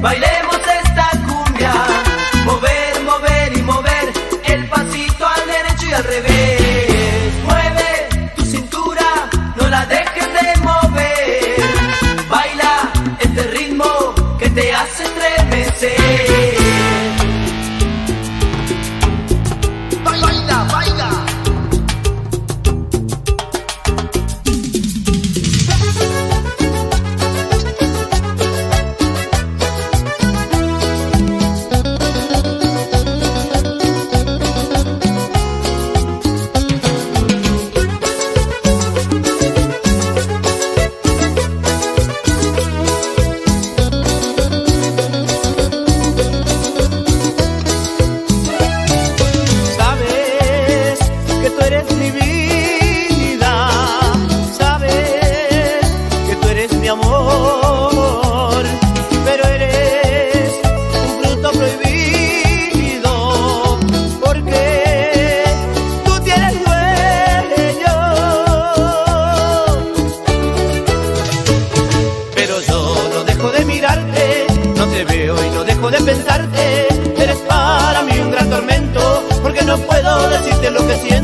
noche lo que siento.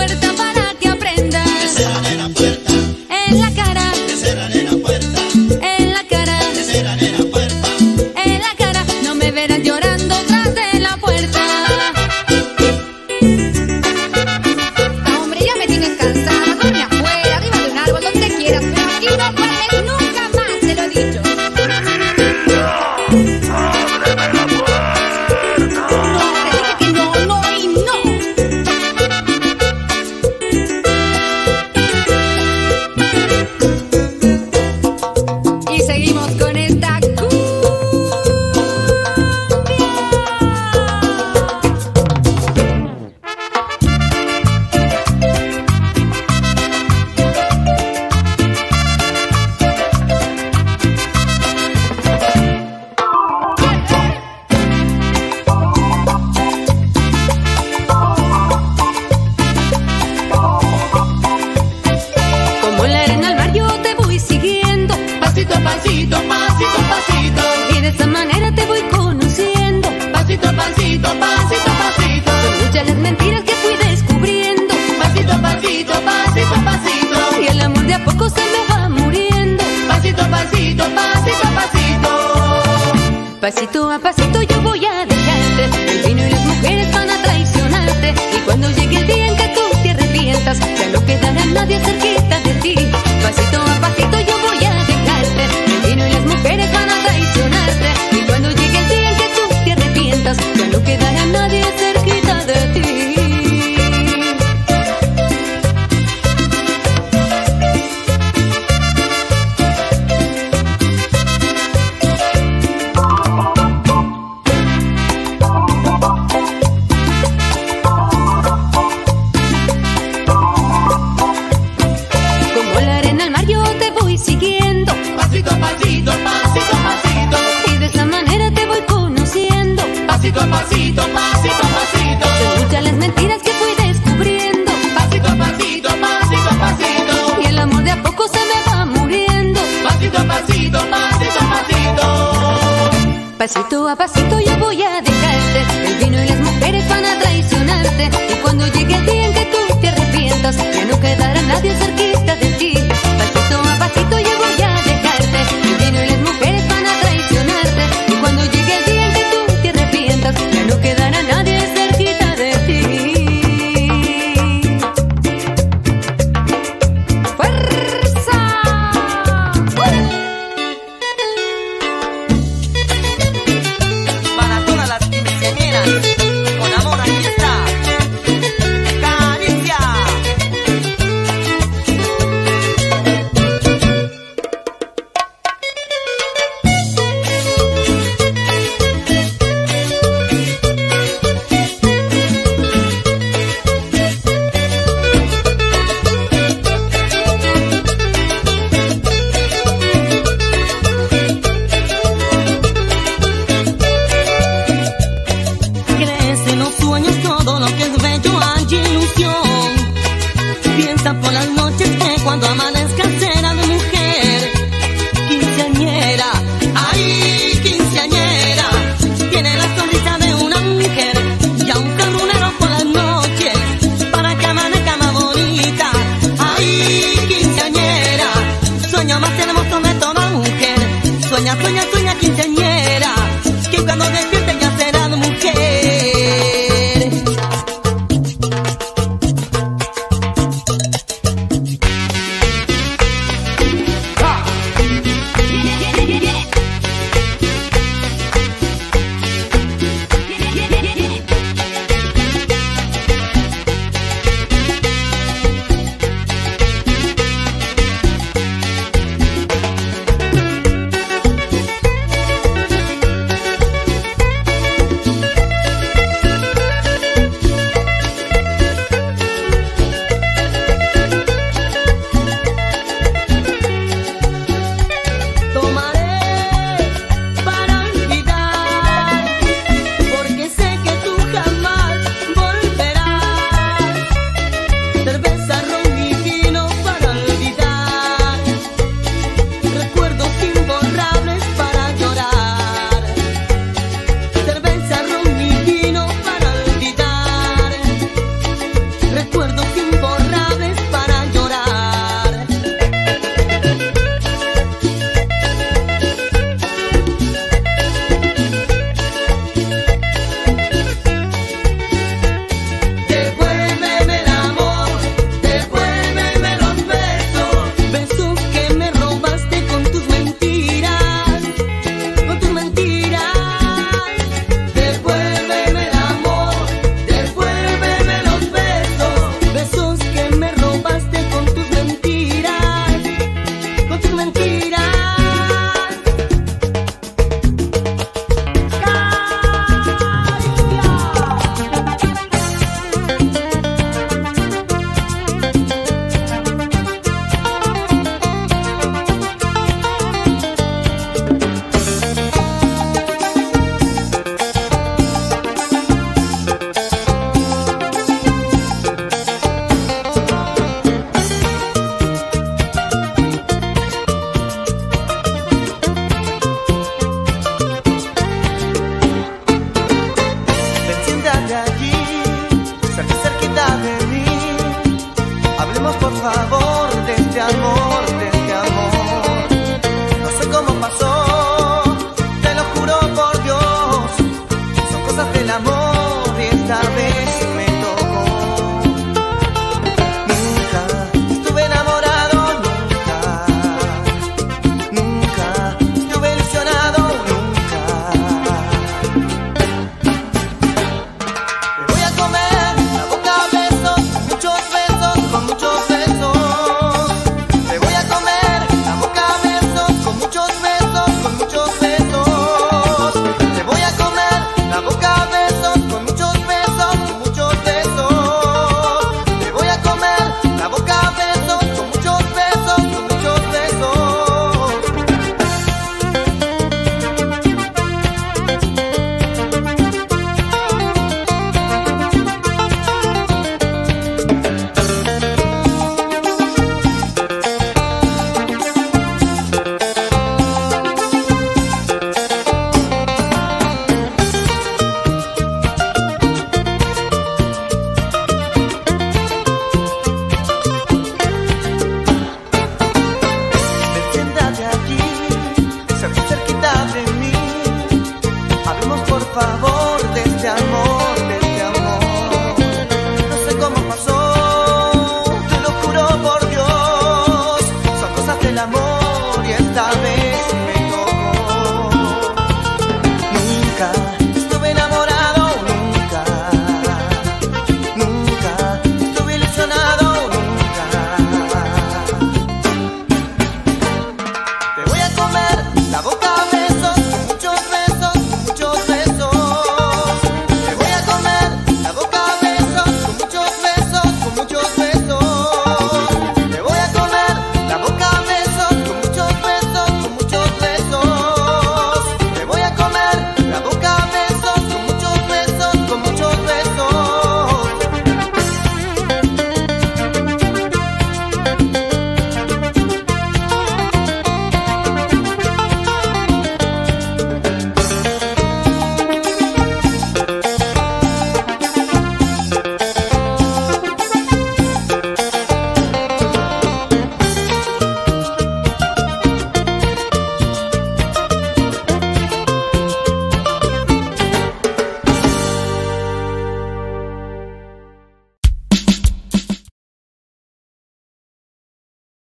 Puerta para Pasito a pasito Pasito a pasito yo favor.